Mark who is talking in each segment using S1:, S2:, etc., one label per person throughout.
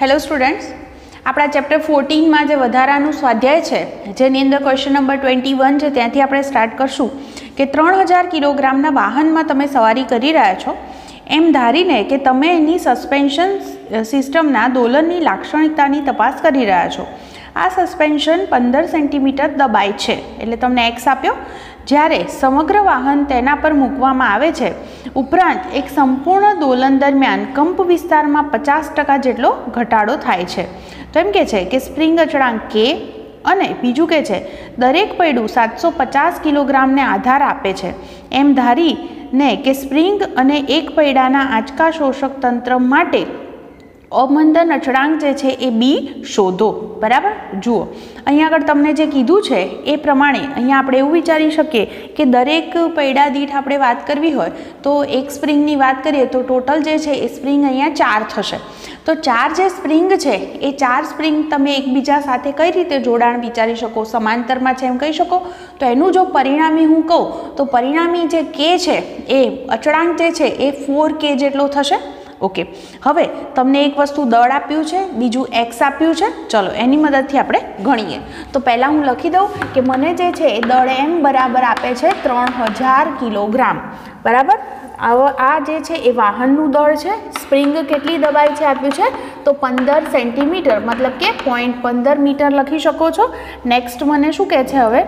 S1: Hello students આપણા chapter ફોર્ટીનમાં જે વધારાનું સ્વાધ્યાય છે, જેની અંદર ક્વેશ્ચન નંબર ટ્વેન્ટી વન છે, ત્યાંથી આપણે સ્ટાર્ટ કરશું કે ત્રણ હજાર કિલોગ્રામના વાહનમાં તમે સવારી કરી રહ્યા છો, એમ ધારીને કે તમે એની સસ્પેન્શન સિસ્ટમના દોલનની લાક્ષણિકતાની તપાસ કરી રહ્યા છો. આ સસ્પેન્શન પંદર સેન્ટીમીટર દબાય છે, એટલે તમને એક્સ આપ્યો. જ્યારે સમગ્ર વાહન તેના પર મૂકવામાં આવે છે, ઉપરાંત એક સંપૂર્ણ દોલન દરમિયાન કંપ વિસ્તારમાં પચાસ ટકા જેટલો ઘટાડો થાય છે. તો કે છે કે સ્પ્રિંગ અચળાંક કે અને બીજું કે છે, દરેક પૈડું સાતસો પચાસ કિલોગ્રામને આધાર આપે છે. એમ ધારીને કે સ્પ્રિંગ અને એક પૈડાના આંચકા શોષક તંત્ર માટે અવમંદન અચળાંક જે છે એ બી શોધો. બરાબર? જુઓ. અહીંયા આગળ તમને જે કીધું છે એ પ્રમાણે અહીંયા આપણે એવું વિચારી શકીએ કે દરેક પૈડા દીઠ આપણે વાત કરવી હોય તો એક સ્પ્રિંગની વાત કરીએ તો ટોટલ જે છે એ સ્પ્રિંગ અહીંયા ચાર થશે. તો ચાર જે સ્પ્રિંગ છે એ ચાર સ્પ્રિંગ તમે એકબીજા સાથે કઈ રીતે જોડાણ વિચારી શકો? સમાંતરમાં છે એમ કહી શકો? તો એનું જો પરિણામી હું કહું તો પરિણામી જે કે છે એ અચળાંક જે છે એ ફોર કે જેટલો થશે. ઓકે. હવે તમને એક વસ્તુ દળ આપ્યું છે, બીજું એક્સ આપ્યું છે. ચલો, એની મદદથી આપણે ગણીએ. તો પહેલાં હું લખી દઉં કે મને જે છે એ દળ એમ બરાબર આપે છે ત્રણ હજાર કિલોગ્રામ. બરાબર? આ જે છે એ વાહનનું દળ છે. સ્પ્રિંગ કેટલી દબાઈ છે આપ્યું છે? તો પંદર સેન્ટીમીટર, મતલબ કે પોઈન્ટ પંદર મીટર લખી શકો છો. નેક્સ્ટ મને શું કહે છે હવે?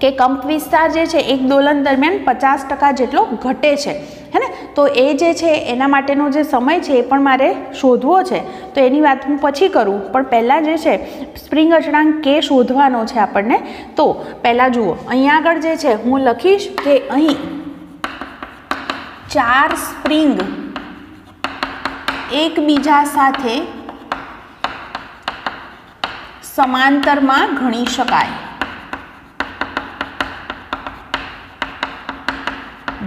S1: કે કંપ વિસ્તાર જે છે, એક દોલન દરમિયાન પચાસ ટકા જેટલો ઘટે છે. હે ને તો એ જે છે, એના માટેનો જે સમય છે, એ પણ મારે શોધવો છે. તો એની વાત હું પછી કરું. પણ પહેલાં જે છે, સ્પ્રિંગ અચળાંક કે શોધવાનો છે આપણને. તો પહેલાં જુઓ, અહીંયા આગળ જે છે, હું લખીશ કે અહીં ચાર સ્પ્રિંગ એકબીજા સાથે સમાંતરમાં ગણી શકાય.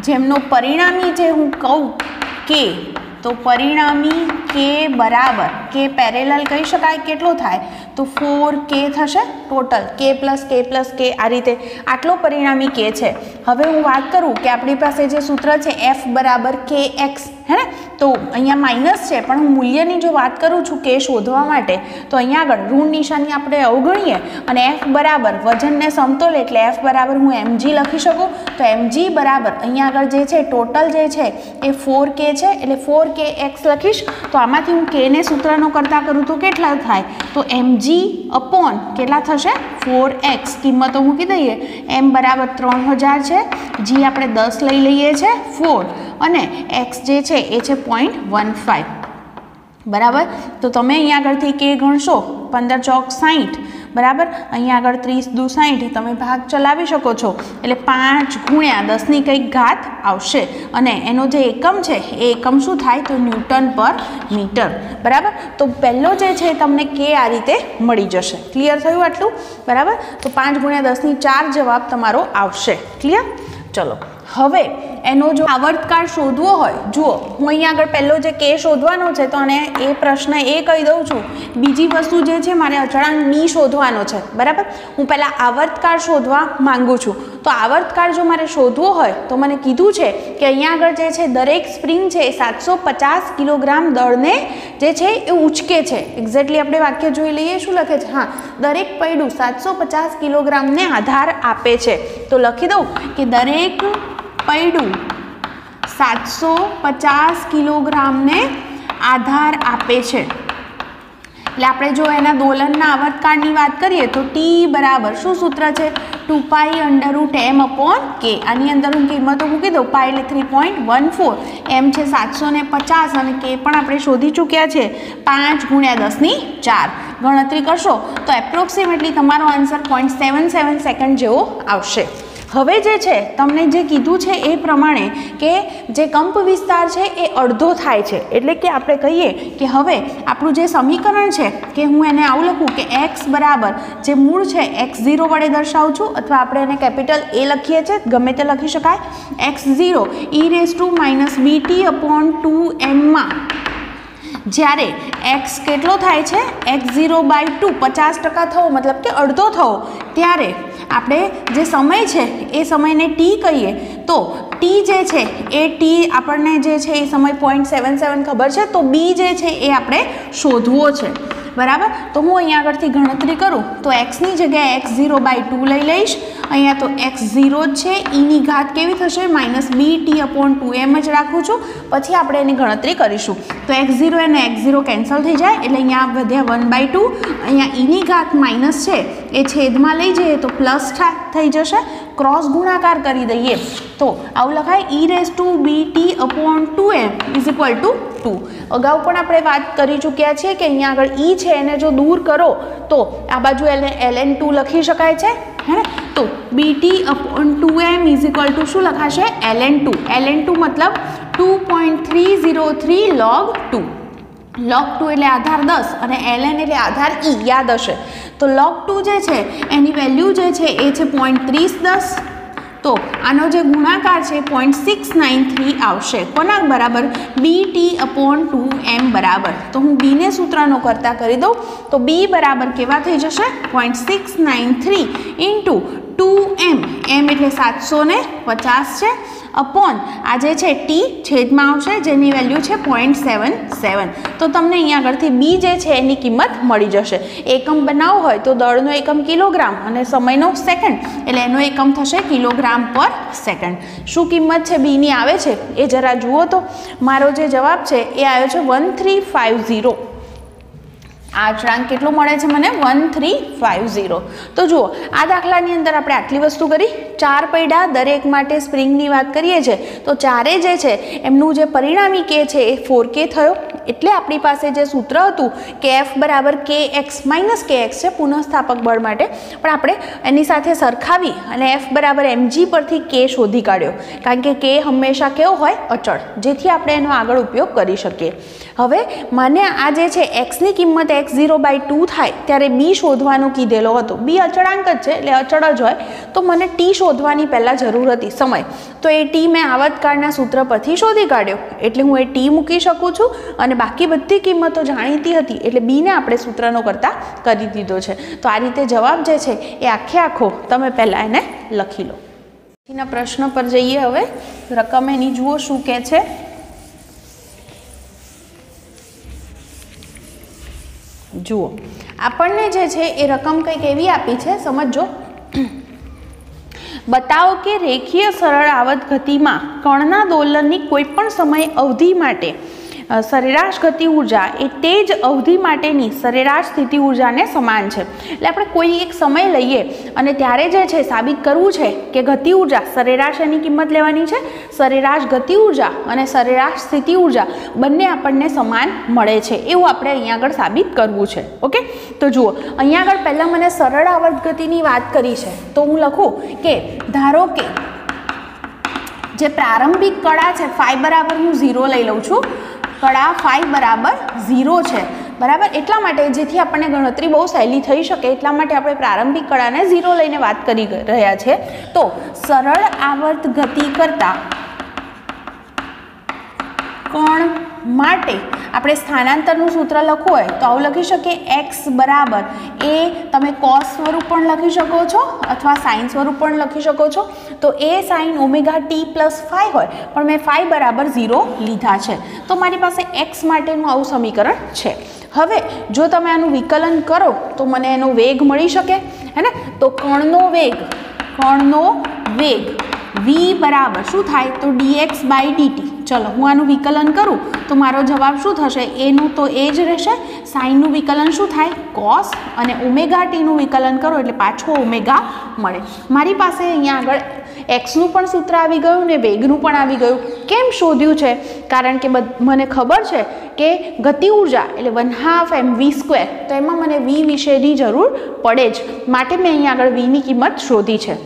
S1: જેમનો પરિણામી જે હું કહું કે, તો પરિણામી કે બરાબર, કે પેરેલલ કહી શકાય, કેટલો થાય? તો ફોર કે થશે ટોટલ કે પ્લસ કે પ્લસ કે આ રીતે. આટલો પરિણામી કે છે. હવે હું વાત કરું કે આપણી પાસે જે સૂત્ર છે એફ બરાબર કે એક્સ હે ને? તો અહીંયા માઇનસ છે, પણ હું મૂલ્યની જો વાત કરું છું કે શોધવા માટે, તો અહીંયા આગળ ઋણ નિશાની આપણે અવગણીએ અને એફ બરાબર વજનને સમતોલ એટલે એફ બરાબર હું એમજી લખી શકું. તો એમજી બરાબર અહીંયા આગળ જે છે ટોટલ જે છે, એ ફોર કે છે, એટલે ફોર કે એક્સ લખીશ. તો આમાંથી હું કેને સૂત્રનો કરતાં કરું તો કેટલા થાય? તો એમજી અપોન કેટલા થશે? ફોર એક્સ કિંમતો મૂકી દઈએ. એમ બરાબર ત્રણ હજાર છે. જી આપણે દસ લઈ લઈએ છીએ ફોર અને એક્સ જે છે એ છે પોઈન્ટ વન ફાઇવ બરાબર? તો તમે અહીંયા આગળથી કે ગણશો? પંદર ચોક સાહીઠ બરાબર? અહીંયા આગળ ત્રીસ દુ સાહીઠ તમે ભાગ ચલાવી શકો છો. એટલે પાંચ ગુણ્યા દસની કંઈક ઘાત આવશે. અને એનો જે એકમ છે, એ એકમ શું થાય? તો ન્યૂટન પર મીટર. બરાબર? તો પહેલો જે છે તમને કે આ રીતે મળી જશે. ક્લિયર થયું આટલું? બરાબર? તો પાંચ ગુણ્યા દસની ચાર જવાબ તમારો આવશે. ક્લિયર ચલો. હવે એનો જો આવર્તકાળ શોધવો હોય, જુઓ, હું અહીંયા આગળ પહેલો જે કે શોધવાનો છે, તો અને એ પ્રશ્ન એ કહી દઉં છું, બીજી વસ્તુ જે છે, મારે અચળાંક બી શોધવાનો છે, બરાબર? હું પહેલાં આવર્તકાળ શોધવા માંગુ છું. તો આવર્તકાળ જો મારે શોધવો હોય, તો મને કીધું છે કે અહીંયા આગળ જે છે, દરેક સ્પ્રિંગ છે, એ સાતસો પચાસ કિલોગ્રામ દળને જે છે, એ ઉચકે છે. એક્ઝેક્ટલી આપણે વાક્ય જોઈ લઈએ, શું લખે છે? હા, દરેક પૈડું સાતસો પચાસ કિલોગ્રામને આધાર આપે છે. તો લખી દઉં કે દરેક પૈડું સાતસો પચાસ કિલોગ્રામને આધાર આપે છે. એટલે આપણે જો એના દોલનના આવર્તકાળની વાત કરીએ તો ટી બરાબર શું સૂત્ર છે? Two pi under root m upon k. આની અંદર હું કિંમતો મૂકી દઉં. પાઈ એટલે three point one four. M છે સાતસો ને પચાસ અને કે પણ આપણે શોધી ચૂક્યા છે પાંચ ગુણ્યા દસની ચાર. ગણતરી કરશો તો એપ્રોક્સિમેટલી તમારો answer point seven seven second જેવો આવશે. હવે જે છે, તમને જે કીધું છે એ પ્રમાણે કે જે કંપ વિસ્તાર છે એ અડધો થાય છે. એટલે કે આપણે કહીએ કે હવે આપણું જે સમીકરણ છે, કે હું એને આવું લખું કે એક્સ બરાબર જે મૂળ છે એક્સ ઝીરો વડે દર્શાવું છું, અથવા આપણે એને કેપિટલ એ લખીએ છીએ ગમે તે લખી શકાય x zero e raise to minus b t upon two એમમાં જ્યારે એક્સ કેટલો થાય છે? એક્સ ઝીરો બાય ટુ પચાસ ટકા થવો, મતલબ કે અડધો થવો. ત્યારે આપણે જે સમય છે એ સમયને ટી કહીએ તો ટી જે છે એ ટી આપણને જે છે એ સમય પોઈન્ટ સેવન સેવન ખબર છે? તો બી જે છે એ આપણે શોધવો છે. બરાબર? તો હું અહીંયા આગળથી ગણતરી કરું. તો એક્સની જગ્યાએ એક્સ ઝીરો બાય ટુ લઈ લઈશ. અહીંયા તો એક્સ ઝીરો જ છે. ઈની ઘાત કેવી થશે? Minus B T upon two M જ રાખું છું. પછી આપણે એની ગણતરી કરીશું. તો એક્સ ઝીરો અને એક્સ ઝીરો કેન્સલ થઈ જાય. એટલે અહીંયા વધ્યા વન બાય ટુ અહીંયા ઈની ઘાત માઇનસ છે. એ છેદમાં લઈ જઈએ તો પ્લસ થઈ જશે. ક્રોસ ગુણાકાર કરી દઈએ. તો આવું લખાય E raise to B T upon two M is equal to two અગાઉ પણ આપણે વાત કરી ચૂક્યા છીએ કે અહીંયા આગળ ઈ છે, એને જો દૂર કરો, તો આ બાજુ એને એલ એન ટુ લખી શકાય છે. હે ને? તો B T upon two M is equal to શું લખાશે? L N two L N two મતલબ two point three zero three log two log two એટલે આધાર દસ અને એલ એન એટલે આધાર ઈ યાદ હશે. તો લોગ ટુ જે છે, એની વેલ્યુ જે છે, એ છે પોઈન્ટ ત્રીસ દસ. તો આનો જે ગુણાકાર છે પોઈન્ટ સિક્સ નાઇન થ્રી આવશે. કોના બરાબર? B T upon two M બરાબર. તો હું બીને સૂત્રનો કરતાં કરી દઉં. તો બી બરાબર કેવા થઈ જશે? Point six nine three into two M એમ એટલે સાતસો પચાસ છે. અપોન આ જે છે ટી છેદમાં આવશે, જેની વેલ્યુ છે પોઈન્ટ સેવન સેવન તો તમને અહીંયા આગળથી બી જે છે એની કિંમત મળી જશે. એકમ બનાવવો હોય તો દળનો એકમ કિલોગ્રામ અને સમયનો સેકન્ડ એટલે એનો એકમ થશે કિલોગ્રામ પર સેકન્ડ શું કિંમત છે બીની આવે છે? એ જરા જુઓ તો. મારો જે જવાબ છે એ આવ્યો છે વન થ્રી ફાઇવ ઝીરો આ અચળાંક કેટલો મળે છે મને? One three five zero. તો જુઓ, આ દાખલાની અંદર આપણે આટલી વસ્તુ કરી. ચાર પૈડા દરેક માટે સ્પ્રિંગની વાત કરીએ છીએ. તો ચારે જે છે, એમનું જે પરિણામી કે છે, એ ફોર કે થયો. એટલે આપણી પાસે જે સૂત્ર હતું, કે એફ બરાબર કે એક્સ માઇનસ કે એક્સ છે, પુનઃસ્થાપક બળ માટે. પણ આપણે એની સાથે સરખાવી અને એફ બરાબર એમજી પરથી કે શોધી કાઢ્યો. કારણ કે કે હંમેશા કેવો હોય? અચળ. જેથી આપણે એનો આગળ ઉપયોગ કરી શકીએ. હવે, મને આ જે છે એક્સની કિંમત એક્સ ઝીરો બાય ટુ થાય, ત્યારે બી શોધવાનું કીધેલો હતો. બી અચળાંક જ છે, એટલે અચળ જ હોય. તો મને ટી શોધવાની પહેલાં જરૂર હતી, સમય. તો એ ટી મેં આવતકાળના સૂત્ર પરથી શોધી કાઢ્યો. એટલે હું એ ટી મૂકી શકું છું અને બાકી બધી કિંમતો જાણીતી હતી, એટલે બીને આપણે સૂત્રનો કરતાં કરી દીધો છે. તો આ રીતે જવાબ જે છે, એ આખે આખો તમે પહેલાં એને લખી લો. પછીના પ્રશ્ન પર જઈએ હવે. રકમ એની જુઓ શું કહે છે? જુઓ. આપણને જે છે એ રકમ કંઈક એવી આપી છે સમજો બતાવો કે રેખીય સરળ આવત ગતિમાં કણના દોલનની કોઈપણ સમય અવધિ માટે સરેરાશ ગતિ ઊર્જા એ તે જ અવધિ માટેની સરેરાશ સ્થિતિ ઉર્જાને સમાન છે. એટલે આપણે કોઈ એક સમય લઈએ અને ત્યારે જે છે સાબિત કરવું છે કે ગતિ ઊર્જા સરેરાશ એની કિંમત લેવાની છે, સરેરાશ ગતિ ઊર્જા અને સરેરાશ સ્થિતિ ઊર્જા બંને આપણને સમાન મળે છે. એવું આપણે અહીંયા આગળ સાબિત કરવું છે. ઓકે? તો જુઓ, અહીંયા આગળ પહેલાં મને સરળ આવર્ત ગતિની વાત કરી છે. તો હું લખું કે ધારો કે જે પ્રારંભિક કળા છે, ફાઈ બરાબર હું ઝીરો લઈ લઉં છું. કળા ફાઇવ બરાબર ઝીરો છે. બરાબર? એટલા માટે જેથી આપણને ગણતરી બહુ સહેલી થઈ શકે, એટલા માટે આપણે પ્રારંભિક કળાને ઝીરો લઈને વાત કરી રહ્યા છે. તો સરળ આવર્ત ગતિ કરતા કણ માટે આપણે સ્થાનાંતરનું સૂત્ર લખવું હોય તો આવું લખી શકીએ એક્સ બરાબર. એ તમે કોસ સ્વરૂપ પણ લખી શકો છો અથવા સાઇન સ્વરૂપ પણ લખી શકો છો. તો A sine omega T plus five હોય, પણ મેં ફાઈવ બરાબર ઝીરો લીધા છે. તો મારી પાસે એક્સ માટેનું આવું સમીકરણ છે. હવે જો તમે આનું વિકલન કરો તો મને એનો વેગ મળી શકે, હે ને? તો કણનો વેગ કણનો વેગ વી બરાબર શું થાય? તો ડીએક્સ બાય ડીટી ચલો, હું આનું વિકલન કરું, તો મારો જવાબ શું થશે? એનું તો એ જ રહેશે. સાઇનનું વિકલન શું થાય? કોસ અને ઓમેગા ટીનું વિકલન કરો, એટલે પાછો ઓમેગા મળે. મારી પાસે અહીંયા આગળ એક્સનું પણ સૂત્ર આવી ગયું ને વેગનું પણ આવી ગયું. કેમ શોધ્યું છે? કારણ કે મને ખબર છે કે ગતિ ઊર્જા, એટલે one half M V square તો એમાં મને વી વિશેની જરૂર પડે જ. માટે મેં અહીંયા આગળ વીની કિંમત શોધી છે.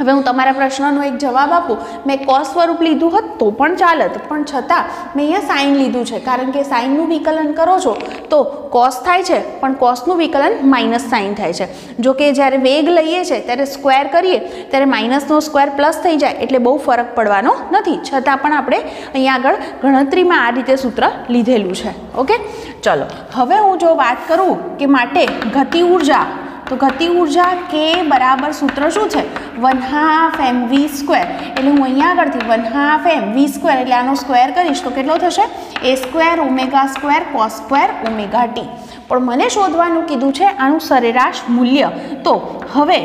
S1: હવે હું તમારા પ્રશ્નનો એક જવાબ આપું. મેં કોસ સ્વરૂપ લીધું હોત તો પણ ચાલત, પણ છતાં મેં અહીંયા સાઇન લીધું છે. કારણ કે સાઇનનું વિકલન કરો છો તો કોસ થાય છે, પણ કોસનું વિકલન માઇનસ સાઇન થાય છે. જો કે જ્યારે વેગ લઈએ છીએ ત્યારે સ્ક્વેર કરીએ, ત્યારે માઇનસનો સ્ક્વેર પ્લસ થઈ જાય, એટલે બહુ ફરક પડવાનો નથી. છતાં પણ આપણે અહીંયા આગળ ગણતરીમાં આ રીતે સૂત્ર લીધેલું છે. ઓકે? ચલો, હવે હું જો વાત કરું કે માટે ગતિ ઊર્જા તો ગતિ ઊર્જા કે બરાબર સૂત્ર શું છે? One half M V square એટલે હું અહીંયા આગળથી one half M V square એટલે આનો સ્ક્વેર કરીશ તો કેટલો થશે? A square omega square cos square omega T પણ મને શોધવાનું કીધું છે આનું સરેરાશ મૂલ્ય. તો હવે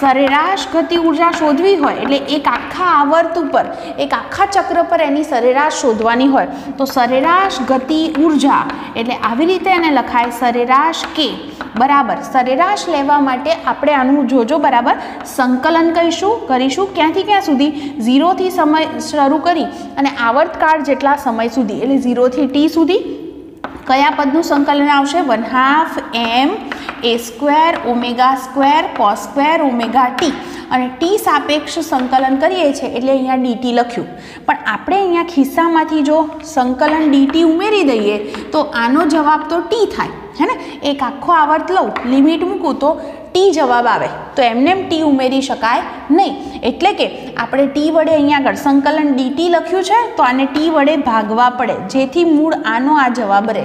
S1: સરેરાશ ગતિ ઊર્જા શોધવી હોય એટલે એક આખા આવર્ત ઉપર, એક આખા ચક્ર પર એની સરેરાશ શોધવાની હોય. તો સરેરાશ ગતિ ઊર્જા એટલે આવી રીતે એને લખાય સરેરાશ કે. બરાબર, સરેરાશ લેવા માટે આપણે આનું જોજો બરાબર. સંકલન કહીશું કરીશું ક્યાંથી ક્યાં સુધી? ઝીરોથી સમય શરૂ કરી અને આવર્તકાળ જેટલા સમય સુધી, એટલે ઝીરોથી ટી સુધી. કયા પદનું સંકલન આવશે? One half M A square omega square cos square omega T અને ટી સાપેક્ષ સંકલન કરીએ છીએ, એટલે અહીંયા ડીટી લખ્યું. પણ આપણે અહીંયા ખિસ્સામાંથી જો સંકલન ડીટી ઉમેરી દઈએ, તો આનો જવાબ તો ટી થાય. હે ને? એક આખો આવર્ત લઉં, લિમિટ મૂકું તો ટી જવાબ આવે, તો એમને એમ ટી ઉમેરી શકાય નહીં. એટલે કે આપણે ટી વડે અહીંયા આગળ સંકલન ડીટી લખ્યું છે, તો આને ટી વડે ભાગવા પડે. જેથી મૂળ આનો આ જવાબ રહે.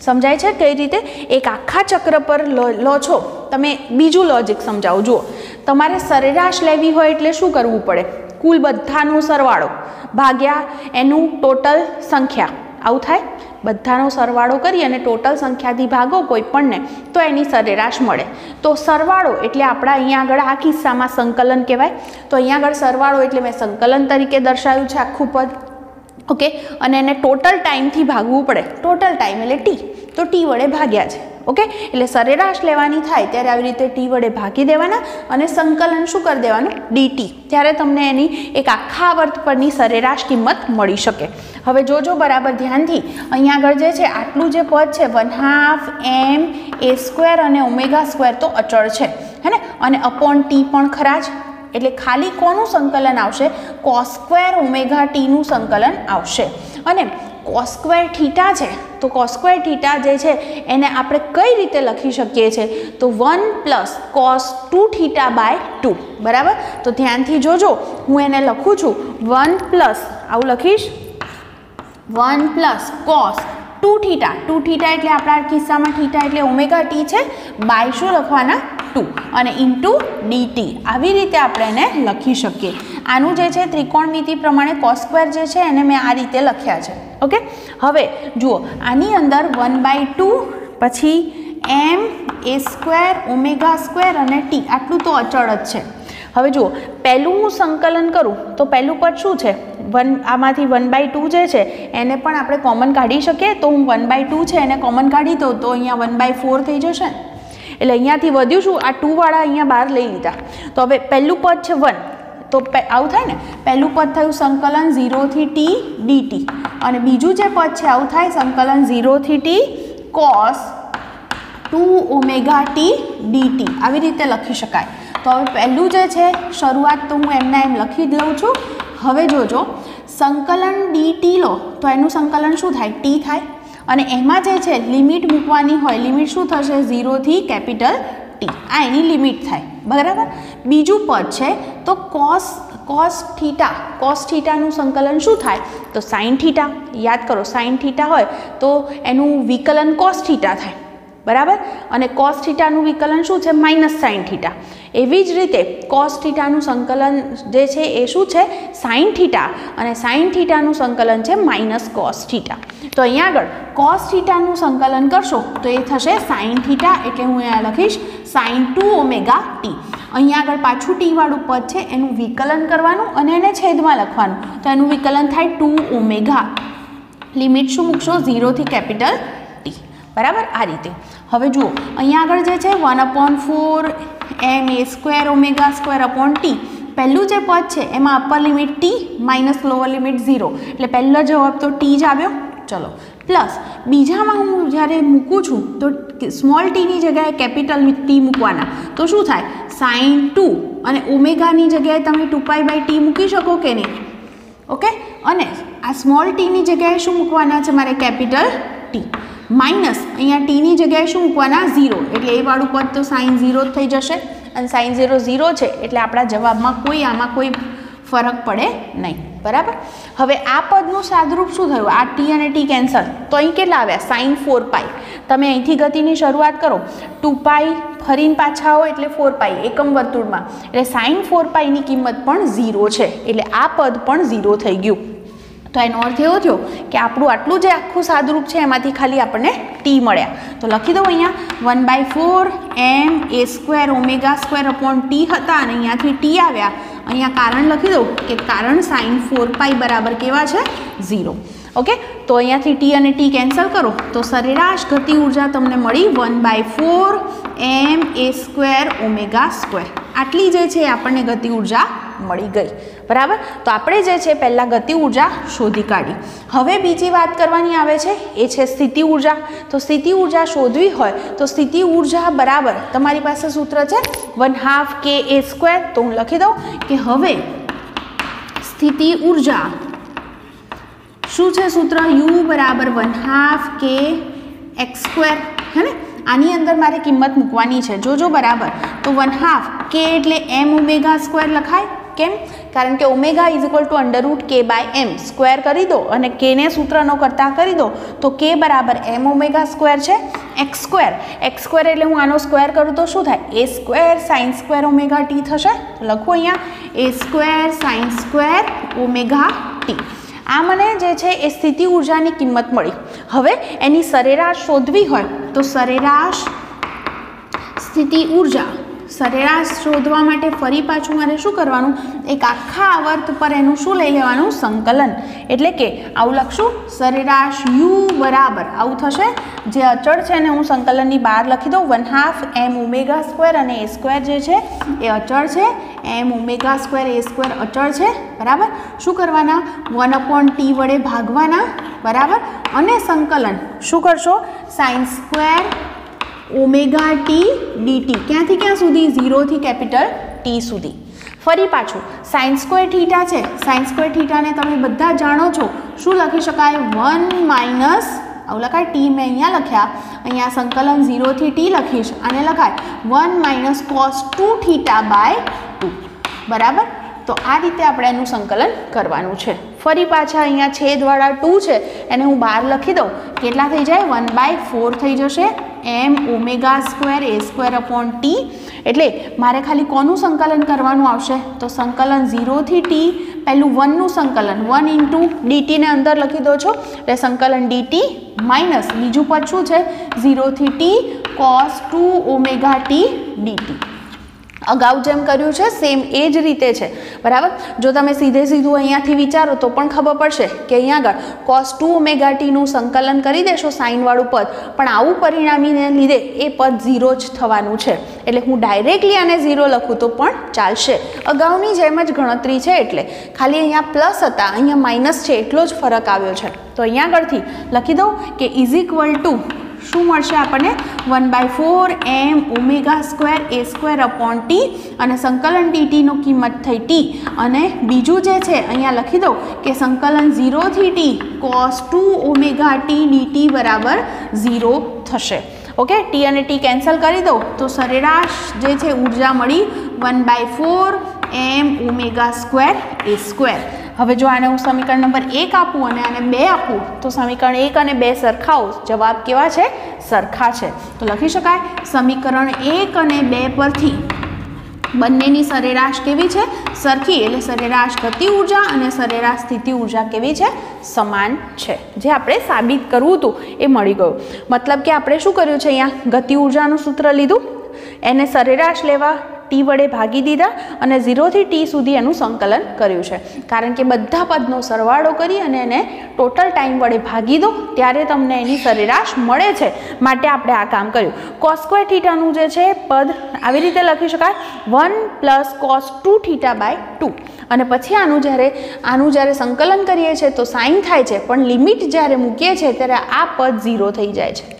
S1: સમજાય છે કઈ રીતે? એક આખા ચક્ર પર લો છો. તમે બીજું લોજિક સમજાવો. જુઓ. તમારે સરેરાશ લેવી હોય એટલે શું કરવું પડે? કુલ બધાનો સરવાળો. ભાગ્યા એનું ટોટલ સંખ્યા. આવું થાય? બધાનો સરવાળો કરી અને ટોટલ સંખ્યાથી ભાગો કોઈ પણને તો એની સરેરાશ મળે. તો સરવાળો એટલે આપણા અહીંયા આગળ આ કિસ્સામાં સંકલન કહેવાય. તો અહીંયા આગળ સરવાળો એટલે મેં સંકલન તરીકે દર્શાવ્યું છે આખું પદ. ઓકે? અને એને ટોટલ ટાઈમથી ભાગવું પડે. ટોટલ ટાઈમ એટલે ટી. તો ટી વડે ભાગ્યા છે. ઓકે? એટલે સરેરાશ લેવાની થાય ત્યારે આવી રીતે ટી વડે ભાગી દેવાના અને સંકલન શું કરી દેવાનું? ડીટી ત્યારે તમને એની એક આખા વર્ત પરની સરેરાશ કિંમત મળી શકે. હવે જોજો બરાબર ધ્યાનથી. અહીંયા આગળ જે છે, આટલું જે પદ છે, one half M A square અને ઓમેગા સ્ક્વેર તો અચળ છે. હે ને? અને અપોન ટી પણ ખરા જ. એટલે ખાલી કોનું સંકલન આવશે? કો સ્ક્વેર ઓમેગા ટીનું સંકલન આવશે. અને કોસ સ્ક્વેર થીટા છે, તો કોસ્ક્વેર થીટા જે છે, એને આપણે કઈ રીતે લખી શકીએ છીએ તો one plus cos two theta by two. બરાબર? તો ધ્યાનથી જોજો, હું એને લખું છું. વન પ્લસ, આવું લખીશ? One plus cos two theta. Two theta એટલે આપણા કિસ્સામાં થીટા એટલે ઓમેગા ટી છે. બાય શું લખવાના? ટુ. અને ઇન્ટુ ડીટી આવી રીતે આપણે એને લખી શકીએ. આનું જે છે ત્રિકોણમિતિ પ્રમાણે કોસ્ક્વેર જે છે એને મેં આ રીતે લખ્યા છે. ઓકે? હવે જુઓ, આની અંદર વન બાય ટુ પછી M A square omega square અને ટી આટલું તો અચળ જ છે. હવે જુઓ, પહેલું હું સંકલન કરું, તો પહેલું પદ શું છે? વન, આમાંથી વન બાય ટુ જે છે, એને પણ આપણે કોમન કાઢી શકીએ. તો હું વન બાય ટુ છે, એને કોમન કાઢી દઉં, તો અહીંયા વન બાય ફોર થઈ જશે. એટલે અહીંયાથી વધ્યું શું? આ ટુવાળા અહીંયા બહાર લઈ લીધા. તો હવે પહેલું પદ છે વન. તો આવું થાય ને? પહેલું પદ થયું સંકલન ઝીરોથી ટી ડીટી અને બીજું જે પદ છે, આવું થાય સંકલન ઝીરોથી T cos two omega T DT આવી રીતે લખી શકાય. તો હવે પહેલું જે છે, શરૂઆત તો હું એમના એમ લખી લઉં છું. હવે જોજો, સંકલન ડીટી લો, તો એનું સંકલન શું થાય? ટી થાય. અને એમાં જે છે, લિમિટ મૂકવાની હોય, લિમિટ શું થશે? ઝીરોથી કેપિટલ ટી આ એની લિમિટ થાય. બરાબર? બીજું પદ છે, તો કોસ કોસ થીટા કોસ થીટાનું સંકલન શું થાય? તો સાઇન થીટા યાદ કરો સાઇન થીટા હોય, તો એનું વિકલન કોસ થીટા થાય. બરાબર? અને કોસ થીટાનું વિકલન શું છે? માઇનસ સાઇન થીટા એવી જ રીતે કોસ સંકલન જે છે એ શું છે? સાઇન થીટા અને સાઇન થીટાનું સંકલન છે માઇનસ કોસ તો અહીંયા આગળ કોસ સંકલન કરશો તો એ થશે સાઇન થીટા એટલે હું અહીંયા લખીશ સાઇન ટુ ઓમેગા ટી અહીંયા આગળ પાછું ટીવાળું પદ છે એનું વિકલન કરવાનું અને એને છેદમાં લખવાનું. તો એનું વિકલન થાય ટુ ઓમેગા લિમિટ શું મૂકશો? ઝીરોથી કેપિટલ ટી બરાબર? આ રીતે. હવે જુઓ, અહીંયા આગળ જે છે one upon four M A square omega square upon T પહેલું જે પદ છે, એમાં upper limit T minus lower limit zero એટલે પહેલો જવાબ તો ટી જ આવ્યો. ચલો. પ્લસ બીજામાં હું જ્યારે મૂકું છું, તો સ્મોલ ટીની જગ્યાએ કેપિટલ ટી મૂકવાના. તો શું થાય? સાઇન ટુ અને ઓમેગાની જગ્યાએ તમે ટુ પાઈ બાય ટી મૂકી શકો કે નહીં? ઓકે અને આ સ્મોલ ટીની જગ્યાએ શું મૂકવાના છે? મારે કેપિટલ ટી માઇનસ. અહીંયા ટીની જગ્યાએ શું મૂકવાના? ઝીરો. એટલે એ વાળું પદ તો સાઇન ઝીરો થઈ જશે. અને સાઇન ઝીરો ઝીરો છે, એટલે આપણા જવાબમાં કોઈ આમાં કોઈ ફરક પડે નહીં. બરાબર? હવે આ પદનું સાદરૂપ શું થયું? આ ટી અને ટી કેન્સલ તો અહીં કેટલા આવ્યા? સાઇન ફોર પાઈ તમે અહીંથી ગતિની શરૂઆત કરો. ટુ પાઈ ફરીને પાછા આવો, એટલે ફોર પાઈ એકમ વર્તુળમાં. એટલે સાઇન ફોર પાઈની કિંમત પણ ઝીરો છે. એટલે આ પદ પણ ઝીરો થઈ ગયું. તો એનો અર્થ એવો થયો કે આપણું આટલું જે આખું સાદુરૂપ છે, એમાંથી ખાલી આપણને ટી મળ્યા. તો લખી દઉં અહીંયા one by four M A square omega square upon T હતા અને અહીંયાથી ટી આવ્યા. અહીંયા કારણ લખી દઉં કે કારણ સાઇન ફોર પાઈ બરાબર કેવા છે? ઝીરો ઓકે તો અહીંયાથી ટી અને ટી કેન્સલ કરો. તો સરેરાશ ગતિ ઊર્જા તમને મળી one by four M A square omega square આટલી જે છે, આપણને ગતિ ઊર્જા મળી ગઈ. બરાબર? તો આપણે જે છે પહેલાં ગતિ ઊર્જા શોધી કાઢી. હવે બીજી વાત કરવાની આવે છે, એ છે સ્થિતિ ઊર્જા તો સ્થિતિ ઊર્જા શોધવી હોય, તો સ્થિતિ ઊર્જા બરાબર તમારી પાસે સૂત્ર છે વન હાફ કે એ સ્ક્વેર. તો હું લખી દઉં કે હવે સ્થિતિ ઊર્જા શું છે સૂત્ર? યુ બરાબર one half K X square. હે આની અંદર મારે કિંમત મૂકવાની છે. જોજો બરાબર. તો વન હાફ કે એટલે એમ ઓમેગા સ્ક્વેર લખાય. કેમ? કારણ કે omega is equal to under root K by M square કરી દો અને કેને સૂત્રનો કરતાં કરી દો, તો કે બરાબર એમ ઓમેગા સ્ક્વેર છે એક્સ સ્ક્વેર એક્સ સ્ક્વેર એટલે હું આનો સ્ક્વેર કરું તો શું થાય? A square sine square omega T થશે. લખું અહીંયા A square sine square omega T આ મને જે છે એ સ્થિતિ ઉર્જાની કિંમત મળી. હવે એની સરેરાશ શોધવી હોય તો સરેરાશ સ્થિતિ ઊર્જા. સરેરાશ શોધવા માટે ફરી પાછું મારે શું કરવાનું? એક આખા આવર્ત પર એનું શું લઈ લેવાનું? સંકલન. એટલે કે આવું લખશું, સરેરાશ યુ બરાબર. આવું થશે. જે અચળ છે ને હું સંકલનની બહાર લખી દઉં. One half M omega square અને એ સ્ક્વેર જે છે એ અચળ છે. M omega square A square અચળ છે. બરાબર? શું કરવાના? વન અપોન ટી વડે ભાગવાના. બરાબર? અને સંકલન. શું કરશો? Sine square omega T DT ક્યાંથી ક્યાં સુધી? ઝીરોથી કેપિટલ ટી સુધી. ફરી પાછું. સાઇન સ્ક્વેર થીટા છે. સાઇન સ્ક્વેર થીટાને તમે બધા જાણો છો. શું લખી શકાય? વન માઇનસ, આવું લખાય? ટી મેં અહીંયા લખ્યા. અહીંયા સંકલન ઝીરોથી ટી લખીશ. અને લખાય one minus cos two theta by two. બરાબર? તો આ રીતે આપણે એનું સંકલન કરવાનું છે. ફરી પાછા અહીંયા છેદવાળા ટુ છે, એને હું બહાર લખી દઉં. કેટલા થઈ જાય? વન બાય ફોર થઈ જશે. M omega square A square upon T. એટલે મારે ખાલી કોનું સંકલન કરવાનું આવશે? તો સંકલન ઝીરોથી ટી. પહેલું વનનું સંકલન. વન ઇન્ટુ ડીટીને અંદર લખી દો છો. એટલે સંકલન ડીટી માઇનસ. બીજું પદ છે? ઝીરોથી T cos two omega T DT. અગાઉ જેમ કર્યું છે સેમ એ જ રીતે છે. બરાબર? જો તમે સીધે સીધું અહીંયાથી વિચારો તો પણ ખબર પડશે કે અહીંયા આગળ કોસ ટુ ઓમેગા ટીનું સંકલન કરી દેશો સાઇનવાળું પદ. પણ આવું પરિણામીને લીધે એ પદ ઝીરો જ થવાનું છે. એટલે હું ડાયરેક્ટલી આને ઝીરો લખું તો પણ ચાલશે. અગાઉની જેમ જ ગણતરી છે એટલે. ખાલી અહીંયા પ્લસ હતા, અહીંયા માઇનસ છે, એટલો જ ફરક આવ્યો છે. તો અહીંયા આગળથી લખી દઉં કે ઇઝ ઇક્વલ ટુ શું મળશે આપણને? One by four M omega square A square upon T અને સંકલન ડીટીનો કિંમત થઈ ટી. અને બીજું જે છે, અહીંયા લખી દઉં કે સંકલન ઝીરોથી T cos two omega T DT બરાબર ઝીરો થશે. ઓકે? ટી અને ટી કેન્સલ કરી દો તો સરેરાશ જે છે, ઊર્જા મળી one by four M omega square A square. હવે જો આને હું સમીકરણ નંબર એક આપું અને આને બે આપું, તો સમીકરણ એક અને બે સરખાઓ જવાબ કેવા છે? સરખા છે. તો લખી શકાય, સમીકરણ એક અને બે પરથી બંનેની સરેરાશ કેવી છે? સરખી, એટલે સરેરાશ ગતિ ઊર્જા અને સરેરાશ સ્થિતિ ઊર્જા કેવી છે? સમાન છે. જે આપણે સાબિત કરવું હતું, એ મળી ગયું. મતલબ કે આપણે શું કર્યું છે અહીંયા? ગતિ ઉર્જાનું સૂત્ર લીધું. એને સરેરાશ લેવા ટી વડે ભાગી દીધા અને ઝીરોથી ટી સુધી એનું સંકલન કર્યું છે. કારણ કે બધા પદનો સરવાળો કરી અને એને ટોટલ ટાઈમ વડે ભાગી દો, ત્યારે તમને એની સરેરાશ મળે છે. માટે આપણે આ કામ કર્યું. કોસ્ક્વેર થીટાનું જે છે, પદ આવી રીતે લખી શકાય. One plus cos two theta by two અને પછી આનું જ્યારે આનું જ્યારે સંકલન કરીએ છીએ તો સાઇન થાય છે. પણ લિમિટ જ્યારે મૂકીએ છીએ, ત્યારે આ પદ ઝીરો થઈ જાય છે.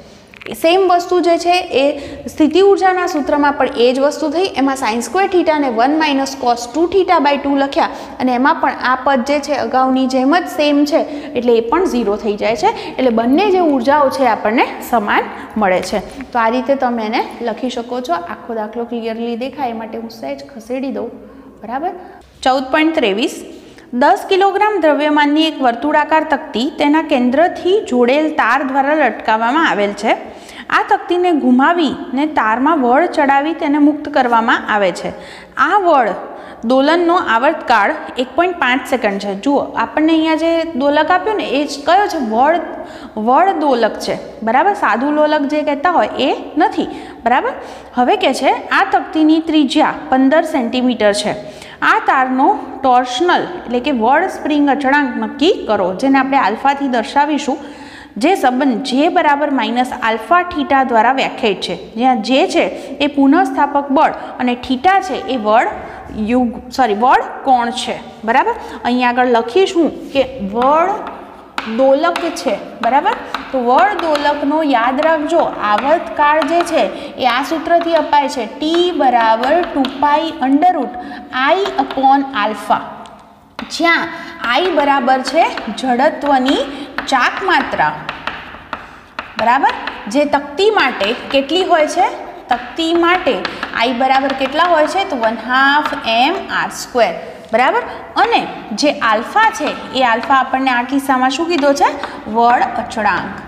S1: સેમ વસ્તુ જે છે એ સ્થિતિ ઉર્જાના સૂત્રમાં પણ એ જ વસ્તુ થઈ. એમાં sines square થીટાને one minus cos two theta by two લખ્યા અને એમાં પણ આ પદ જે છે અગાઉની જેમ જ સેમ છે, એટલે એ પણ ઝીરો થઈ જાય છે. એટલે બંને જે ઉર્જાઓ છે આપણને સમાન મળે છે. તો આ રીતે તમે એને લખી શકો છો. આખો દાખલો ક્લિયરલી દેખાય, એ માટે હું સહેજ ખસેડી દઉં. બરાબર? ચૌદ પોઈન્ટ ત્રેવીસ. દસ કિલોગ્રામ દ્રવ્યમાનની એક વર્તુળાકાર તકતી તેના કેન્દ્રથી જોડેલ તાર દ્વારા લટકાવવામાં આવેલ છે. આ તકતીને ઘુમાવીને તારમાં વળ ચડાવી તેને મુક્ત કરવામાં આવે છે. આ વળ દોલનનો આવર્તકાળ એક પોઈન્ટ પાંચ સેકન્ડ છે. જુઓ, આપણને અહીંયા જે દોલક આપ્યું ને, એ જ કયો છે? વળ વળ દોલક છે. બરાબર? સાદું લોલક જે કહેતા હોય એ નથી. બરાબર? હવે કે છે, આ તકતીની ત્રિજ્યા પંદર સેન્ટીમીટર છે. આ તારનો ટોર્શનલ એટલે કે વળ સ્પ્રિંગ અચળાંક નક્કી કરો, જેને આપણે આલ્ફાથી દર્શાવીશું. જે સંબંધ જે બરાબર માઇનસ આલ્ફા થીટા દ્વારા વ્યાખ્યાયિત છે. જ્યાં જે છે એ પુનઃસ્થાપક બળ અને થીટા છે એ વળ યુગ સોરી વળ કોણ છે? બરાબર? અહીંયા આગળ લખીશું કે વળ દોલક છે. બરાબર? તો વળ દોલકનો યાદ રાખજો. આવર્તકાળ જે છે એ આ સૂત્રથી અપાય છે. ટી બરાબર two pi under root I upon alpha. જ્યાં આઈ બરાબર છે જડત્વની ચાક માત્રા. બરાબર? જે તકતી માટે કેટલી હોય છે? તકતી માટે આઈ બરાબર કેટલા હોય છે? તો one half M R square. બરાબર? અને જે આલ્ફા છે, એ આલ્ફા આપણને આ કિસ્સામાં શું કીધો છે? વળ અચળાંક.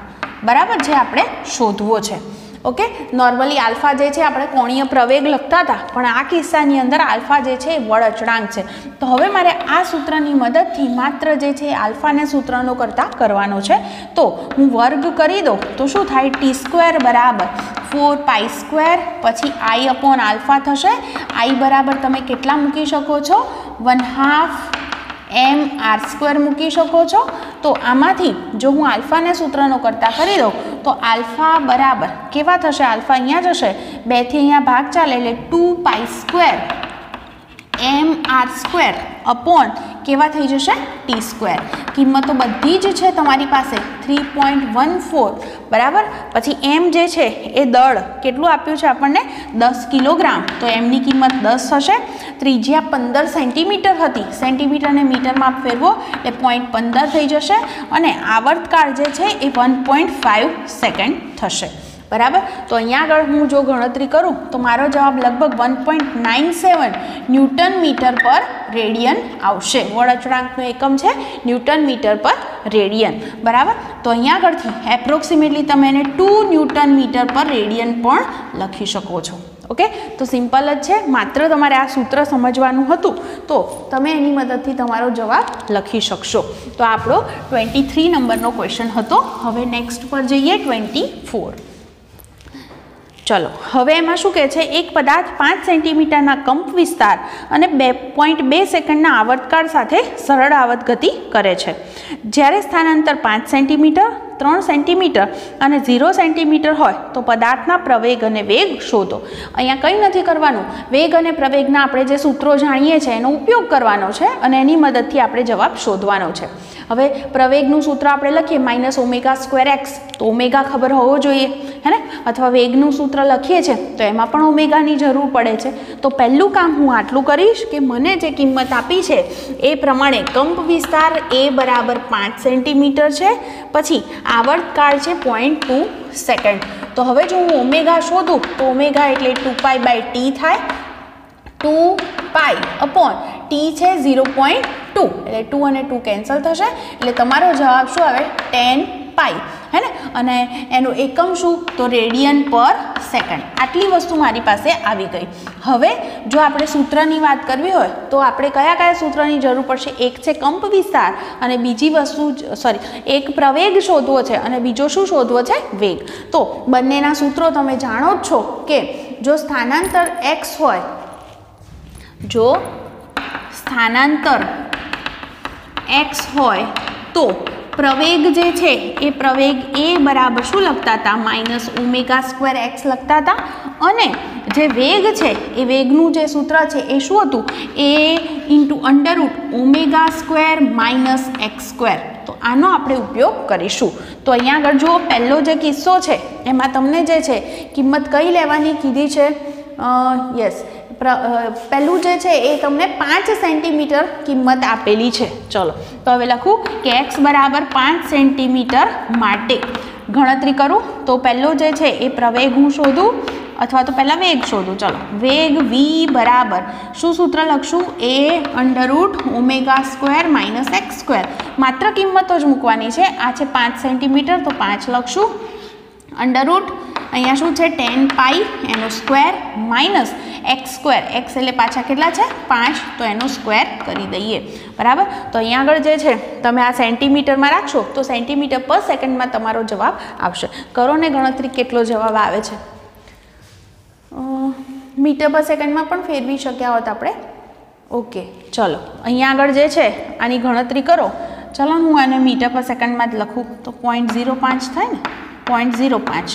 S1: બરાબર? જે આપણે શોધવો છે. ઓકે? નોર્મલી આલ્ફા જે છે, આપણે કોણીય પ્રવેગ લખતા હતા, પણ આ કિસ્સાની અંદર આલ્ફા જે છે, એ વળ અચળાંક છે. તો હવે મારે આ સૂત્રની મદદથી માત્ર જે છે આલ્ફાને સૂત્રનો કરતાં કરવાનો છે. તો હું વર્ગ કરી દઉં, તો શું થાય? ટી સ્ક્વેર બરાબર ફોર પાઈ સ્ક્વેર પછી આઈ અપોન આલ્ફા થશે. આઈ બરાબર તમે કેટલા મૂકી શકો છો? One half M R square મૂકી શકો છો. તો આમાંથી જો હું આલ્ફાને સૂત્રનો કરતાં કરી દઉં, તો આલ્ફા બરાબર કેવા થશે? આલ્ફા અહીંયા જશે. બેથી અહીંયા ભાગ ચાલે એટલે two pi square M R square upon કેવા થઈ જશે? T square. કિંમતો બધી જ છે તમારી પાસે. Three point one four. બરાબર? પછી એમ જે છે એ દળ કેટલું આપ્યું છે આપણને? દસ કિલોગ્રામ. તો એમની કિંમત દસ થશે ત્રિજ્યા પંદર સેન્ટીમીટર હતી. સેન્ટીમીટરને મીટરમાં ફેરવો એટલે પોઈન્ટ પંદર થઈ જશે અને આવર્તકાળ જે છે એ વન પોઈન્ટ ફાઇવ સેકન્ડ થશે. બરાબર? તો અહીંયા આગળ હું જો ગણતરી કરું, તો મારો જવાબ લગભગ one point nine seven newton metre પર રેડિયન આવશે. વળ અચળાંકનો એકમ છે ન્યૂટન મીટર પર રેડિયન. બરાબર? તો અહીંયા આગળથી એપ્રોક્સિમેટલી તમે એને two newton metre per radian પણ લખી શકો છો. ઓકે? તો સિમ્પલ જ છે. માત્ર તમારે આ સૂત્ર સમજવાનું હતું તો તમે એની મદદથી તમારો જવાબ લખી શકશો. તો આપણો ટ્વેન્ટી થ્રી નંબરનો ક્વેશ્ચન હતો. હવે નેક્સ્ટ પર જઈએ ટ્વેન્ટી ફોર ચલો, હવે એમાં શું કહે છે? એક પદાર્થ પાંચ સેન્ટીમીટરના કંપ વિસ્તાર અને બે પોઈન્ટ બે સેકન્ડના આવર્તકાળ સાથે સરળ આવત ગતિ કરે છે. જ્યારે સ્થાનાંતર પાંચ સેન્ટીમીટર ત્રણ સેન્ટીમીટર અને ઝીરો સેન્ટીમીટર હોય તો પદાર્થના પ્રવેગ અને વેગ શોધો. અહીંયા કંઈ નથી કરવાનું. વેગ અને પ્રવેગના આપણે જે સૂત્રો જાણીએ છીએ, એનો ઉપયોગ કરવાનો છે અને એની મદદથી આપણે જવાબ શોધવાનો છે. હવે પ્રવેગનું સૂત્ર આપણે લખીએ, માઇનસ ઓમેગા સ્ક્વેર એક્સ. તો ઓમેગા ખબર હોવો જોઈએ, હે ને? અથવા વેગનું સૂત્ર લખીએ છીએ, તો એમાં પણ ઓમેગાની જરૂર પડે છે. તો પહેલું કામ હું આટલું કરીશ કે મને જે કિંમત આપી છે, એ પ્રમાણે કંપ વિસ્તાર એ બરાબર પાંચ સેન્ટીમીટર છે. પછી આવર્તકાળ છે પોઈન્ટ ટુ સેકન્ડ તો હવે જો હું ઓમેગા શોધું, તો ઓમેગા એટલે ટુ પાઈ બાય ટી થાય ટુ પાઈ અપોન ટી છે ઝીરો પોઈન્ટ ટુ એટલે ટુ અને ટુ કેન્સલ થશે. એટલે તમારો જવાબ શું આવે? ટેન પાઈ હે ને અને એનું એકમ શું? તો રેડિયન પર સેકન્ડ. આટલી વસ્તુ મારી પાસે આવી ગઈ. હવે જો આપણે સૂત્રની વાત કરવી હોય, તો આપણે કયા કયા સૂત્રની જરૂર પડશે? એક છે કંપ વિસ્તાર અને બીજી વસ્તુ સોરી એક પ્રવેગ શોધવો છે અને બીજો શું શોધવો છે? વેગ. તો બંનેના સૂત્રો તમે જાણો જ છો કે જો સ્થાનાંતર એક્સ હોય, જો સ્થાનાંતર એક્સ હોય, તો પ્રવેગ જે છે, એ પ્રવેગ એ બરાબર શું લખતા હતા? માઇનસ ઓમેગા સ્ક્વેર એક્સ લખતા હતા. અને જે વેગ છે, એ વેગનું જે સૂત્ર છે, એ શું હતું? A into under root omega square minus X square તો આનો આપણે ઉપયોગ કરીશું. તો અહીંયા આગળ જુઓ, પહેલો જે કિસ્સો છે, એમાં તમને જે છે, કિંમત કઈ લેવાની કીધી છે? યસ પહેલું જે છે એ તમને પાંચ સેન્ટીમીટર કિંમત આપેલી છે. ચલો, તો હવે લખું કે એક્સ બરાબર પાંચ સેન્ટીમીટર માટે. ગણતરી કરું, તો પહેલો જે છે એ પ્રવેગ હું શોધું, અથવા તો પહેલાં વેગ શોધું. ચલો, વેગ વી બરાબર, શું સૂત્ર લખશું? A under root omega square minus X square માત્ર કિંમતો જ મૂકવાની છે. આ છે પાંચ સેન્ટીમીટર, તો પાંચ લખશું. અંડરરૂટ અહીંયા શું છે? ટેન પાઈ એનો square minus X square. X એટલે પાછા કેટલા છે? પાંચ. તો એનો સ્ક્વેર કરી દઈએ. બરાબર? તો અહીંયા આગળ જે છે, તમે આ સેન્ટીમીટરમાં રાખશો, તો સેન્ટીમીટર પર સેકન્ડમાં તમારો જવાબ આવશે. કરો ને ગણતરી કેટલો જવાબ આવે છે? મીટર પર સેકન્ડમાં પણ ફેરવી શક્યા હોત આપણે. ઓકે, ચલો. અહીંયા આગળ જે છે, આની ગણતરી કરો. ચલો, હું આને મીટર પર સેકન્ડમાં જ લખું. તો પોઈન્ટ ઝીરો પાંચ થાય ને? પોઈન્ટ ઝીરો પાંચ.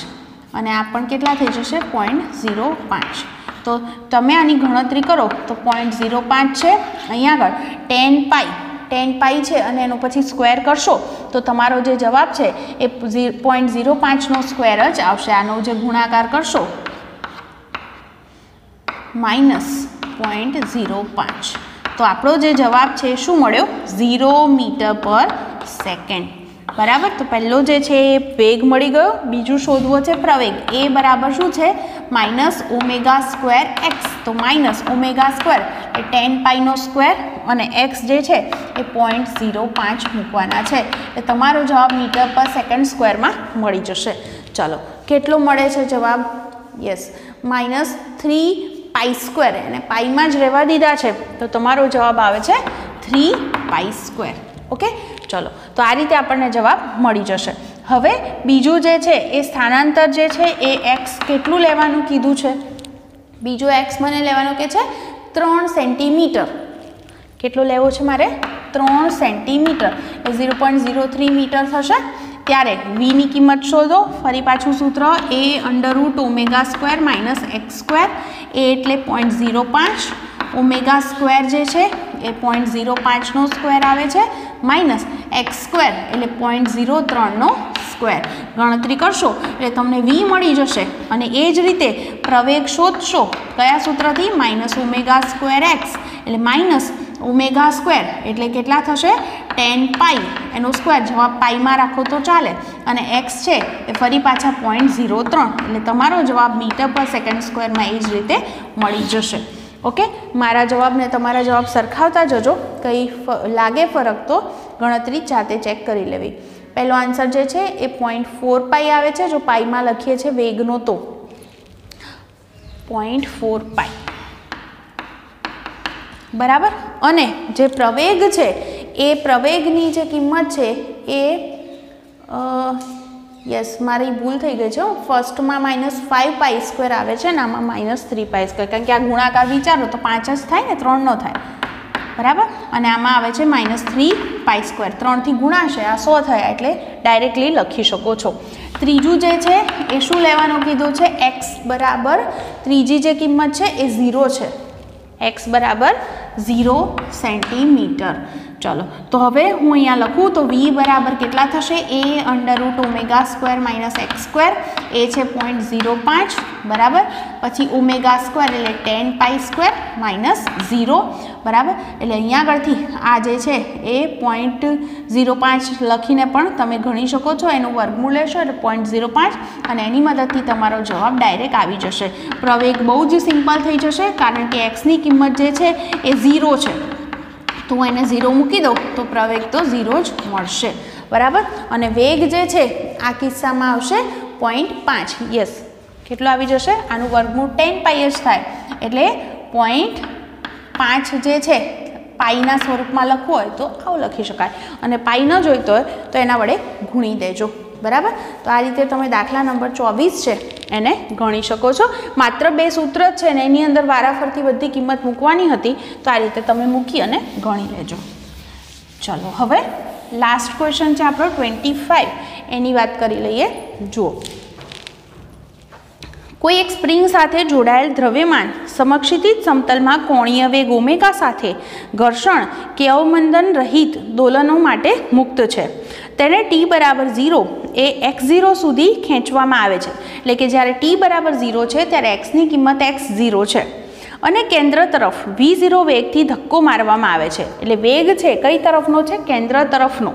S1: અને આ પણ કેટલા થઈ જશે? પોઈન્ટ ઝીરો પાંચ. તો તમે આની ગણતરી કરો, તો પોઈન્ટ ઝીરો પાંચ છે. અહીંયા આગળ ટેન પાઈ ટેન પાઈ છે અને એનો પછી સ્ક્વેર કરશો, તો તમારો જે જવાબ છે એ પોઈન્ટ ઝીરો પાંચનો સ્ક્વેર જ આવશે. આનો જે ગુણાકાર કરશો માઇનસ પોઈન્ટ ઝીરો પાંચ. તો આપણો જે જવાબ છે શું મળ્યો? ઝીરો મીટર પર સેકન્ડ બરાબર? તો પહેલો જે છે એ વેગ મળી ગયો, બીજું શોધવો છે પ્રવેગ. એ બરાબર શું છે? Minus omega square X. તો માઇનસ ઓમેગા સ્ક્વેર એ ટેન પાઈનો સ્ક્વેર અને એક્સ જે છે એ પોઈન્ટ ઝીરો પાંચ મૂકવાના છે. એ તમારો જવાબ મીટર પર સેકન્ડ સ્ક્વેરમાં મળી જશે. ચલો, કેટલો મળે છે જવાબ? Yes, minus three pi square. એને પાઈમાં જ રહેવા દીધા છે. તો તમારો જવાબ આવે છે થ્રી પાઈ સ્ક્વેર. ઓકે? ચલો, તો આ રીતે આપણને જવાબ મળી જશે. હવે બીજું જે છે, એ સ્થાનાંતર જે છે, એ એક્સ કેટલું લેવાનું કીધું છે? બીજું એક્સ મને લેવાનું કે છે, ત્રણ સેન્ટીમીટર. કેટલો લેવો છે મારે? ત્રણ સેન્ટીમીટર. એ zero point zero three metre થશે. ત્યારે વીની કિંમત શોધો. ફરી પાછું સૂત્ર A under root omega square minus X square એ એટલે પોઈન્ટ ઝીરો પાંચ. ઓમેગા સ્ક્વેર જે છે, એ પોઈન્ટ ઝીરો પાંચનો સ્ક્વેર આવે છે. માઇનસ એક્સ સ્ક્વેર એટલે પોઈન્ટ ઝીરો ત્રણનો સ્ક્વેર. ગણતરી કરશો એટલે તમને વી મળી જશે અને એ જ રીતે પ્રવેગ શોધશો કયા સૂત્રથી? માઇનસ ઓમેગા સ્ક્વેર એક્સ એટલે માઇનસ ઓમેગા સ્ક્વેર. એટલે કેટલા થશે? Ten pi. એનો સ્ક્વેર જવાબ પાઈમાં રાખો તો ચાલે. અને એક્સ છે એ ફરી પાછા પોઈન્ટ ઝીરો ત્રણ. એટલે તમારો જવાબ મીટર પર સેકન્ડ સ્ક્વેરમાં એ જ રીતે મળી જશે. ઓકે? મારા જવાબને તમારા જવાબ સરખાવતા જજો. કંઈ લાગે ફરક તો ગણતરી જાતે ચેક કરી લેવી. પહેલો આન્સર જે છે એ પોઈન્ટ ફોર પાઈ આવે છે, જો પાઈમાં લખીએ છીએ વેગનો તો. પોઈન્ટ ફોર પાઈ બરાબર? અને જે પ્રવેગ છે, એ પ્રવેગની જે કિંમત છે એ યસ મારી ભૂલ થઈ ગઈ છે ફર્સ્ટમાં માઇનસ ફાઇવ પાઈ સ્ક્વેર આવે છે ને આમાં માઇનસ થ્રી પાઈ સ્ક્વેર કારણ કે આ ગુણાકાર વિચારો તો પાંચ જ થાય ને, ત્રણ ન થાય. બરાબર? અને આમાં આવે છે માઇનસ થ્રી પાઈ સ્ક્વેર ત્રણથી ગુણાશે, આ સો થયા એટલે ડાયરેક્ટલી લખી શકો છો. ત્રીજું જે છે, એ શું લેવાનું કીધું છે? એક્સ બરાબર ત્રીજી જે કિંમત છે, એ ઝીરો છે. એક્સ બરાબર ઝીરો સેન્ટીમીટર ચલો. તો હવે હું અહીંયા લખું, તો વી બરાબર કેટલા થશે? A under root omega square minus X square એ છે પોઈન્ટ ઝીરો પાંચ, બરાબર? પછી ઓમેગા સ્ક્વેર એટલે ten pi square minus zero બરાબર? એટલે અહીંયા આગળથી આ જે છે એ પોઈન્ટ ઝીરો પાંચ લખીને પણ તમે ગણી શકો છો, એનું વર્ગમૂળ લેશો, એટલે પોઈન્ટ ઝીરો પાંચ, અને એની મદદથી તમારો જવાબ ડાયરેક્ટ આવી જશે. પ્રવેગ બહુ જ સિમ્પલ થઈ જશે, કારણ કે એક્સની કિંમત જે છે એ ઝીરો છે. તો હું એને ઝીરો મૂકી દઉં, તો પ્રવેગ તો ઝીરો જ મળશે. બરાબર? અને વેગ જે છે, આ કિસ્સામાં આવશે પોઈન્ટ પાંચ. યસ કેટલો આવી જશે? આનું વર્ગમૂળ ટેન પાઈ જ થાય. એટલે પોઈન્ટ પાંચ જે છે, પાઈના સ્વરૂપમાં લખવું હોય તો આવું લખી શકાય. અને પાઈ ન જોઈતો હોય તો એના વડે ગુણી દેજો. બરાબર? તો આ રીતે તમે દાખલા નંબર ચોવીસ છે, એને ગણી શકો છો. માત્ર બે સૂત્ર જ છે ને, એની અંદર વારાફરતી બધી કિંમત મૂકવાની હતી, તો આ રીતે તમે મૂકી અને ગણી લેજો. ચલો, હવે લાસ્ટ ક્વેશ્ચન છે આપણો ટ્વેન્ટી એની વાત કરી લઈએ. જુઓ. કોઈ એક સ્પ્રિંગ સાથે જોડાયેલ દ્રવ્યમાન સમક્ષિતિજ સમતલમાં કોણીય વેગ ઓમેગા સાથે ઘર્ષણ કે અવમંદન રહિત દોલનો માટે મુક્ત છે. તેને ટી બરાબર ઝીરો એ એક્સ ઝીરો સુધી ખેંચવામાં આવે છે. એટલે કે જ્યારે ટી બરાબર ઝીરો છે ત્યારે એક્સની કિંમત એક્સ ઝીરો છે. અને કેન્દ્ર તરફ વી ઝીરો વેગથી ધક્કો મારવામાં આવે છે. એટલે વેગ છે કઈ તરફનો છે? કેન્દ્ર તરફનો.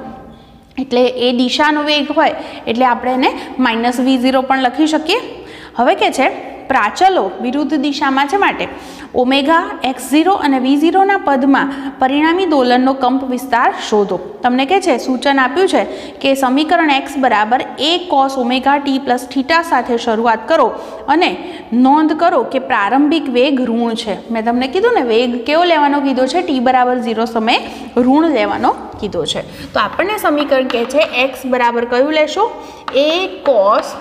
S1: એટલે એ દિશાનો વેગ હોય એટલે આપણે એને માઇનસ વી ઝીરો પણ લખી શકીએ. હવે કે છે, પ્રાચલો વિરુદ્ધ દિશામાં છે માટે. ઓમેગા, એક્સ ઝીરો અને વી ઝીરોના પદમાં પરિણામી દોલનનો કંપ વિસ્તાર શોધો. તમને કહે છે, સૂચન આપ્યું છે કે સમીકરણ એક્સ બરાબર A cos omega T plus theta સાથે શરૂઆત કરો અને નોંધ કરો કે પ્રારંભિક વેગ ઋણ છે. મેં તમને કીધું ને, વેગ કેવો લેવાનો કીધો છે? ટી બરાબર ઝીરો સમયે ઋણ લેવાનો કીધો છે. તો આપણને સમીકરણ કહે છે, એક્સ બરાબર કયું લેશો? A cos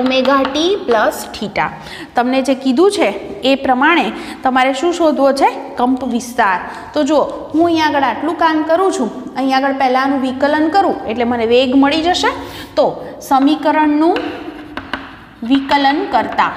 S1: omega T plus theta. તમને જે કીધું છે એ પ્રમાણે તમારે શું શોધવો છે? કંપ વિસ્તાર. તો જો હું અહીંયા આગળ આટલું કામ કરું છું, અહીંયા આગળ પહેલાંનું વિકલન કરું, એટલે મને વેગ મળી જશે. તો સમીકરણનું વિકલન કરતા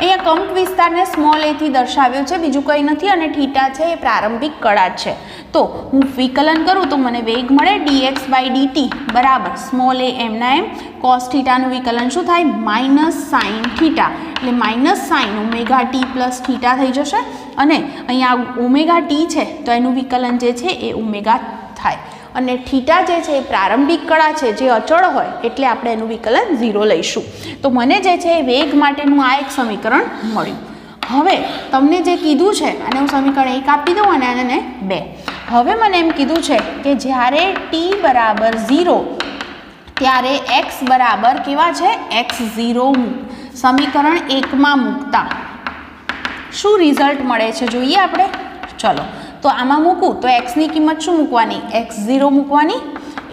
S1: અહીંયા કંપ વિસ્તારને સ્મોલ એથી દર્શાવ્યો છે, બીજું કંઈ નથી અને થીટા છે એ પ્રારંભિક કળા છે. તો હું વિકલન કરું તો મને વેગ મળે ડીએક્સ બાય ડીટી બરાબર સ્મોલ એ એમના એમ. કોસ થીટાનું વિકલન શું થાય? Minus sine theta. એટલે minus sine omega T plus theta થઈ જશે. અને અહીંયા ઓમેગા ટી છે તો એનું વિકલન જે છે એ ઓમેગા થાય. અને થીટા જે છે એ પ્રારંભિક કળા છે, જે અચળ હોય, એટલે આપણે એનું વિકલન ઝીરો લઈશું. તો મને જે છે એ વેગ માટેનું આ એક સમીકરણ મળ્યું. હવે તમને જે કીધું છે અને હું સમીકરણ એક આપી દઉં અને આને બે. હવે મને એમ કીધું છે કે જ્યારે ટી બરાબર ઝીરો ત્યારે એક્સ બરાબર કેવા છે? એક્સ ઝીરો સમીકરણ એકમાં મૂકતા. શું રિઝલ્ટ મળે છે? જોઈએ આપણે. ચલો. તો આમાં મૂકું તો એક્સની કિંમત શું મૂકવાની? એક્સ ઝીરો મૂકવાની.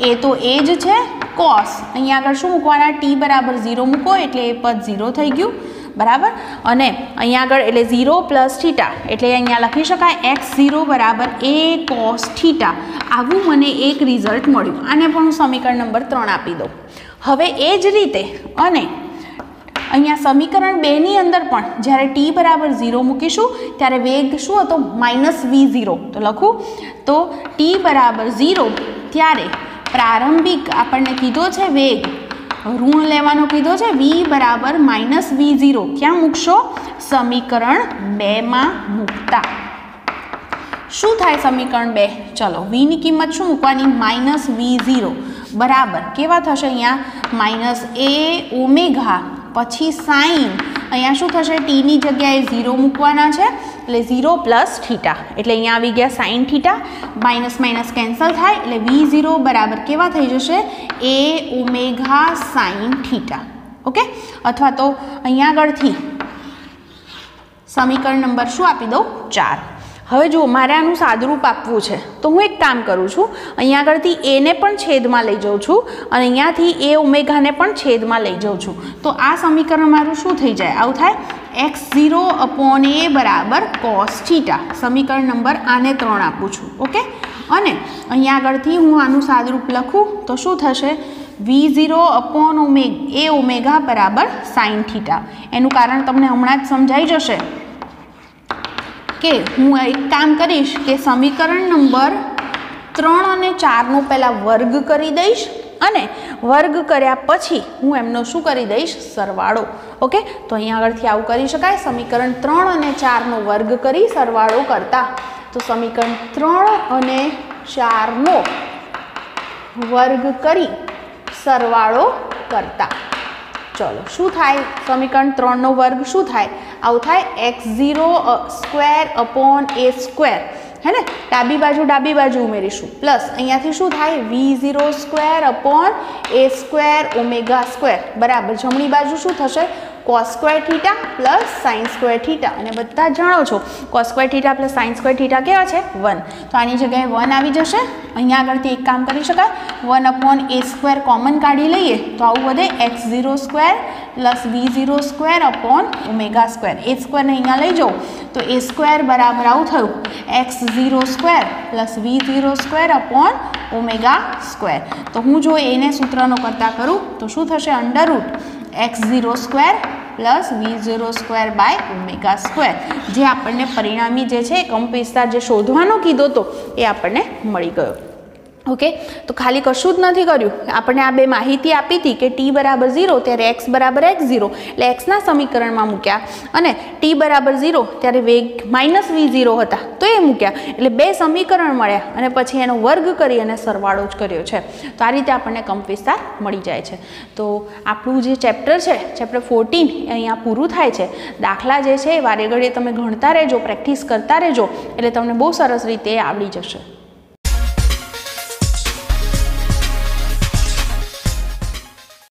S1: એ તો એ જ છે કોસ અહીંયા આગળ શું મૂકવાના? ટી બરાબર ઝીરો મૂકો એટલે એ પદ ઝીરો થઈ ગયું. બરાબર? અને અહીંયા આગળ એટલે ઝીરો પ્લસ થીટા એટલે અહીંયા લખી શકાય એક્સ ઝીરો બરાબર એ કોસ થીટા આવું મને એક રિઝલ્ટ મળ્યું. આને પણ હું સમીકરણ નંબર ત્રણ આપી દઉં. હવે એ જ રીતે અને અહીંયા સમીકરણ બેની અંદર પણ જ્યારે ટી બરાબર ઝીરો મૂકીશું, ત્યારે વેગ શું હતો? માઇનસ વી ઝીરો તો લખું, તો ટી બરાબર ઝીરો ત્યારે પ્રારંભિક આપણને કીધો છે વેગ, ઋણ લેવાનો કીધો છે વી બરાબર માઇનસ વી ઝીરો ક્યાં મૂકશો? સમીકરણ બેમાં મૂકતા. શું થાય સમીકરણ બે? ચલો વીની કિંમત શું મૂકવાની? માઇનસ વી ઝીરો બરાબર. કેવા થશે અહીંયા? માઇનસ એ ઓમેઘા પછી સાઈન. અહીંયા શું થશે? ટીની જગ્યાએ ઝીરો મૂકવાના છે. એટલે ઝીરો પ્લસ થીટા. એટલે અહીંયા આવી ગયા sine theta. Minus minus cancel થાય. એટલે વી ઝીરો બરાબર કેવા થઈ જશે? A omega sine theta. Okay? અથવા તો અહીંયા આગળથી સમીકરણ નંબર શું આપી દઉં? ચાર. હવે જુઓ, મારે આનું સાદરૂપ આપવું છે. તો હું એક કામ કરું છું. અહીંયા આગળથી એને પણ છેદમાં લઈ જાઉં છું અને અહીંયાથી એ ઉમેગાને પણ છેદમાં લઈ જાઉં છું. તો આ સમીકરણ મારું શું થઈ જાય? આવું થાય. એક્સ ઝીરો અપોન એ બરાબર કોસ થીટા સમીકરણ નંબર આને ત્રણ આપું છું. ઓકે? અને અહીંયા આગળથી હું આનું સાદરૂપ લખું. તો શું થશે? V zero upon omega A omega બરાબર સાઇન થીટા એનું કારણ તમને હમણાં જ સમજાઈ જશે. કે હું એક કામ કરીશ કે સમીકરણ નંબર ત્રણ અને ચારનો પહેલાં વર્ગ કરી દઈશ અને વર્ગ કર્યા પછી હું એમનો શું કરી દઈશ? સરવાળો. ઓકે? તો અહીંયા આગળથી આવું કરી શકાય. સમીકરણ ત્રણ અને ચારનો વર્ગ કરી સરવાળો કરતા. તો સમીકરણ ત્રણ અને ચારનો વર્ગ કરી સરવાળો કરતા. ચલો, શું થાય સમીકરણ ત્રણનો વર્ગ શું થાય? આવું થાય X zero square upon A square. હે ને ડાબી બાજુ ડાબી બાજુ ઉમેરીશું. પ્લસ અહીંયાથી શું થાય? V zero square upon A square omega square. બરાબર. જમણી બાજુ શું થશે? Cos square theta plus sine square theta અને બધા જાણો છો cos square theta plus sine square theta કેવા છે? વન તો આની જગ્યાએ વન આવી જશે. અહીંયા આગળથી એક કામ કરી શકાય. One upon A square common કાઢી લઈએ, તો આવું વધે X zero square plus V zero square upon omega square A સ્ક્વેરને અહીંયા લઈ જાઉં તો એ સ્ક્વેર બરાબર આવું થયું. X zero square plus V zero square upon omega square તો હું જો એને સૂત્રનો કરતાં કરું, તો શું થશે? Under root x zero square plus v zero square by omega square. જે આપણને પરિણામી જે છે કંપ વિસ્તાર જે શોધવાનો કીધો હતો એ આપણને મળી ગયો. ઓકે? તો ખાલી કશું જ નથી કર્યું. આપણને આ બે માહિતી આપી હતી કે ટી બરાબર ઝીરો ત્યારે એક્સ બરાબર એક્સ ઝીરો. એટલે એક્સના સમીકરણમાં મૂક્યા અને ટી બરાબર ઝીરો ત્યારે વેગ માઇનસ વી ઝીરો હતા. તો એ મૂક્યા. એટલે બે સમીકરણ મળ્યા અને પછી એનો વર્ગ કરી અને સરવાળો જ કર્યો છે. તો આ રીતે આપણને કંપ વિસ્તાર મળી જાય છે. તો આપણું જે ચેપ્ટર છે, ચેપ્ટર ફોર્ટીન અહીંયા પૂરું થાય છે. દાખલા જે છે એ વારે ઘડીએ તમે ગણતા રહેજો, પ્રેક્ટિસ કરતા રહેજો. એટલે તમને બહુ સરસ રીતે આવડી જશે.